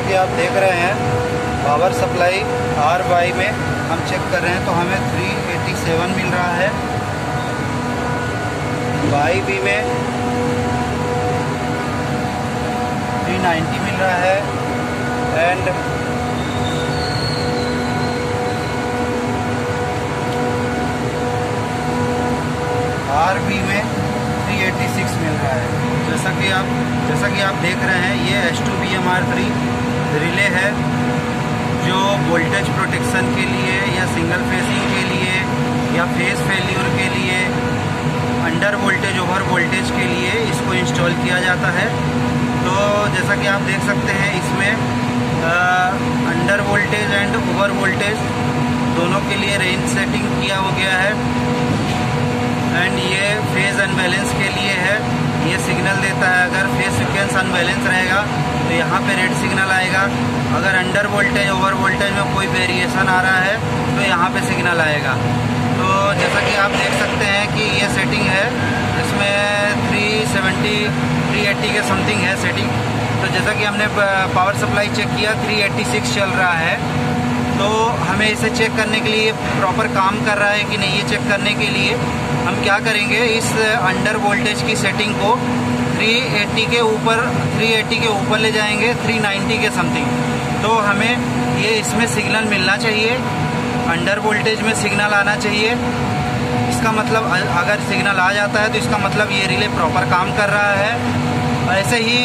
जैसा कि आप देख रहे हैं पावर सप्लाई आर वाई में हम चेक कर रहे हैं तो हमें 387 मिल रहा है। वाई बी में 390 मिल रहा है एंड आर बी में 386 मिल रहा है। जैसा कि आप, जैसा कि आप देख रहे हैं, ये S two B M R three relay है, जो वोल्टेज प्रोटेक्शन के लिए या सिंगल फेसिंग के लिए या फेस फेल्यूर के लिए अंडर वोल्टेज ओवर वोल्टेज के लिए इसको इंस्टॉल किया जाता है। तो जैसा कि आप देख सकते हैं, इसमें under voltage and over voltage दोनों के लिए रेंज सेटिंग किया हो गया है। एंड ये फ़ेज़ अनबैलेंस के लिए है। ये सिग्नल देता है। अगर फेस सिक्वेंस अनबैलेंस रहेगा तो यहाँ पे रेड सिग्नल आएगा। अगर अंडर वोल्टेज ओवर वोल्टेज में कोई वेरिएशन आ रहा है तो यहाँ पे सिग्नल आएगा। तो जैसा कि आप देख सकते हैं कि ये सेटिंग है। इसमें 370 380 के समथिंग है सेटिंग तो जैसा कि हमने पावर सप्लाई चेक किया 386 चल रहा है। तो हमें इसे चेक करने के लिए प्रॉपर काम कर रहा है कि नहीं, ये चेक करने के लिए। हम क्या करेंगे इस अंडर वोल्टेज की सेटिंग को 380 के ऊपर 380 के ऊपर ले जाएँगे 390 के समथिंग तो हमें ये इसमें सिग्नल मिलना चाहिए अंडर वोल्टेज में सिग्नल आना चाहिए। इसका मतलब अगर सिग्नल आ जाता है तो इसका मतलब ये रिले प्रॉपर काम कर रहा है। ऐसे ही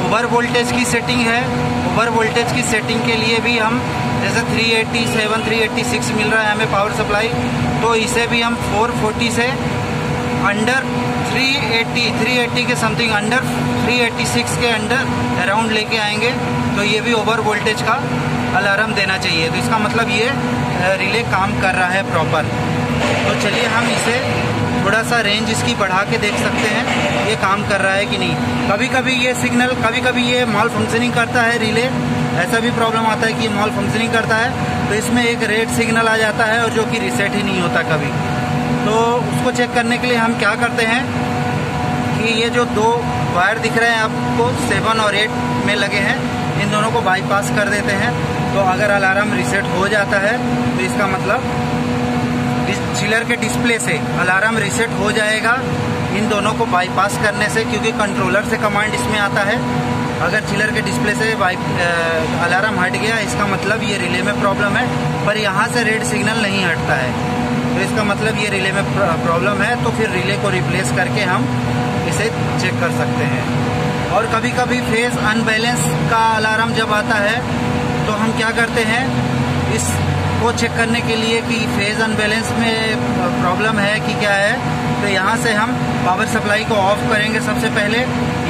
ओवर वोल्टेज की सेटिंग है। ओवर वोल्टेज की सेटिंग के लिए भी हम जैसे 387 386 मिल रहा है हमें पावर सप्लाई तो इसे भी हम 440 से अंडर 380 380 के समथिंग अंडर 386 के अंडर अराउंड लेके आएँगे तो ये भी ओवर वोल्टेज का अलार्म देना चाहिए। तो इसका मतलब ये रिले काम कर रहा है प्रॉपर तो चलिए हम इसे थोड़ा सा रेंज इसकी बढ़ा के देख सकते हैं, ये काम कर रहा है कि नहीं। कभी कभी ये सिग्नल कभी कभी ये मॉल फंक्शनिंग करता है रिले ऐसा भी प्रॉब्लम आता है कि मॉल फंक्शनिंग करता है तो इसमें एक रेड सिग्नल आ जाता है और जो कि रिसेट ही नहीं होता कभी। तो उसको चेक करने के लिए हम क्या करते हैं कि ये जो दो वायर दिख रहे हैं आपको सेवन और एट में लगे हैं, इन दोनों को बाईपास कर देते हैं। तो अगर अलार्म रिसेट हो जाता है तो इसका मतलब चिलर के डिस्प्ले से अलार्म रिसेट हो जाएगा इन दोनों को बाईपास करने से, क्योंकि कंट्रोलर से कमांड इसमें आता है। अगर चिलर के डिस्प्ले से वाइप अलार्म हट गया, इसका मतलब ये रिले में प्रॉब्लम है, पर यहाँ से रेड सिग्नल नहीं हटता है। तो इसका मतलब ये रिले में प्रॉब्लम है तो फिर रिले को रिप्लेस करके हम इसे चेक कर सकते हैं। और कभी कभी फेस अनबैलेंस का अलार्म जब आता है तो हम क्या करते हैं, इस को चेक करने के लिए कि फ़ेज़ अनबैलेंस में प्रॉब्लम है कि क्या है तो यहाँ से हम पावर सप्लाई को ऑफ़ करेंगे सबसे पहले।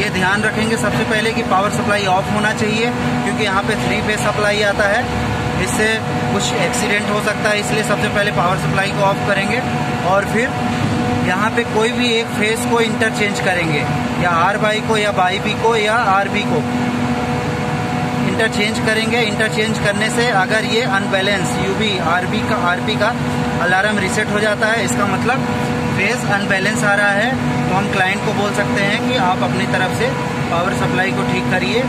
ये ध्यान रखेंगे सबसे पहले कि पावर सप्लाई ऑफ़ होना चाहिए, क्योंकि यहाँ पे थ्री फ़ेज़ सप्लाई आता है। इससे कुछ एक्सीडेंट हो सकता है, इसलिए सबसे पहले पावर सप्लाई को ऑफ़ करेंगे और फिर यहाँ पे कोई भी एक फ़ेज़ को इंटरचेंज करेंगे, या आर बाई को, या बाई बी को, या आर बी को। इंटरचेंज करेंगे। इंटरचेंज करने से अगर ये अनबैलेंस यूबी आरबी का आरपी का अलार्म रिसेट हो जाता है, इसका मतलब फ़ेज़ अनबैलेंस आ रहा है। तो हम क्लाइंट को बोल सकते हैं कि आप अपनी तरफ़ से पावर सप्लाई को ठीक करिए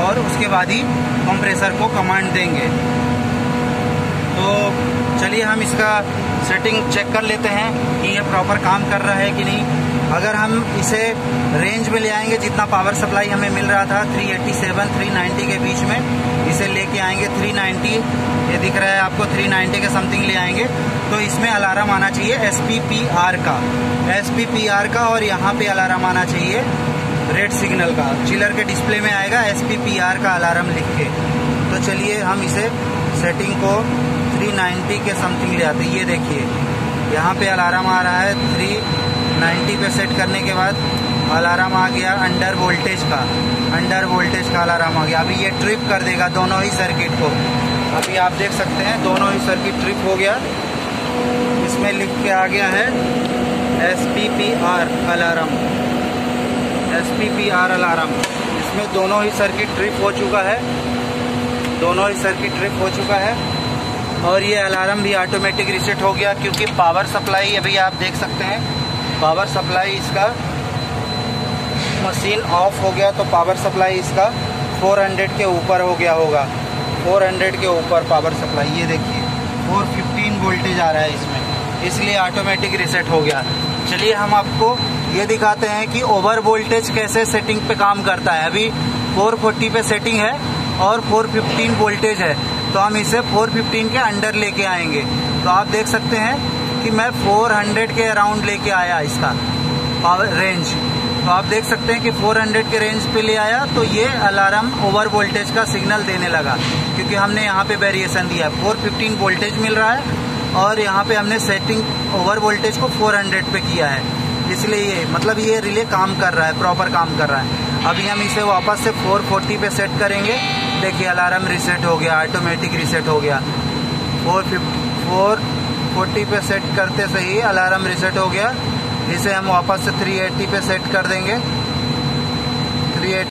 और उसके बाद ही कंप्रेसर को कमांड देंगे। तो चलिए हम इसका सेटिंग चेक कर लेते हैं कि ये प्रॉपर काम कर रहा है कि नहीं। अगर हम इसे रेंज में ले आएँगे, जितना पावर सप्लाई हमें मिल रहा था 387 390 के बीच में, इसे लेके आएँगे 390 ये दिख रहा है आपको 390 के समथिंग ले आएँगे। तो इसमें अलार्म आना चाहिए एसपीपीआर का। एसपीपीआर का और यहाँ पे अलार्म आना चाहिए रेड सिग्नल का। चिलर के डिस्प्ले में आएगा एसपीपीआर का अलार्म लिख के। तो चलिए हम इसे सेटिंग को 390 के समथिंग ले आते ये देखिए, यहाँ पे अलार्म आ रहा है थ्री 90 पे सेट करने के बाद अलार्म आ गया अंडर वोल्टेज का। अंडर वोल्टेज का अलार्म आ गया। अभी ये ट्रिप कर देगा दोनों ही सर्किट को। अभी आप देख सकते हैं, दोनों ही सर्किट ट्रिप हो गया। इसमें लिख के आ गया है S P P R alarm. S P P R alarm. इसमें दोनों ही सर्किट ट्रिप हो चुका है। दोनों ही सर्किट ट्रिप हो चुका है। और ये अलार्म भी ऑटोमेटिक रिसेट हो गया, क्योंकि पावर सप्लाई अभी आप देख सकते हैं। पावर सप्लाई इसका मशीन ऑफ़ हो गया तो पावर सप्लाई इसका 400 के ऊपर हो गया होगा। 400 के ऊपर पावर सप्लाई, ये देखिए 415 वोल्टेज आ रहा है इसमें। इसलिए ऑटोमेटिक रिसेट हो गया। चलिए, हम आपको ये दिखाते हैं कि ओवर वोल्टेज कैसे सेटिंग पे काम करता है। अभी 440 पे सेटिंग है और 415 वोल्टेज है। तो हम इसे 415 के अंडर लेके आएँगे। तो आप देख सकते हैं कि मैं 400 के अराउंड लेके आया इसका पावर रेंज तो आप देख सकते हैं कि 400 के रेंज पे ले आया तो ये अलार्म ओवर वोल्टेज का सिग्नल देने लगा, क्योंकि हमने यहाँ पे वेरिएशन दिया। है 415 वोल्टेज मिल रहा है और यहाँ पे हमने सेटिंग ओवर वोल्टेज को 400 पे किया है। इसलिए ये मतलब ये रिले काम कर रहा है प्रॉपर काम कर रहा है। अभी हम इसे वापस से 440 पे सेट करेंगे। देखिए अलार्म रिसेट हो गया ऑटोमेटिक रिसेट हो गया। 450 440 पे सेट करते से ही अलार्म रिसेट हो गया। इसे हम वापस से 380 पे सेट कर देंगे। 380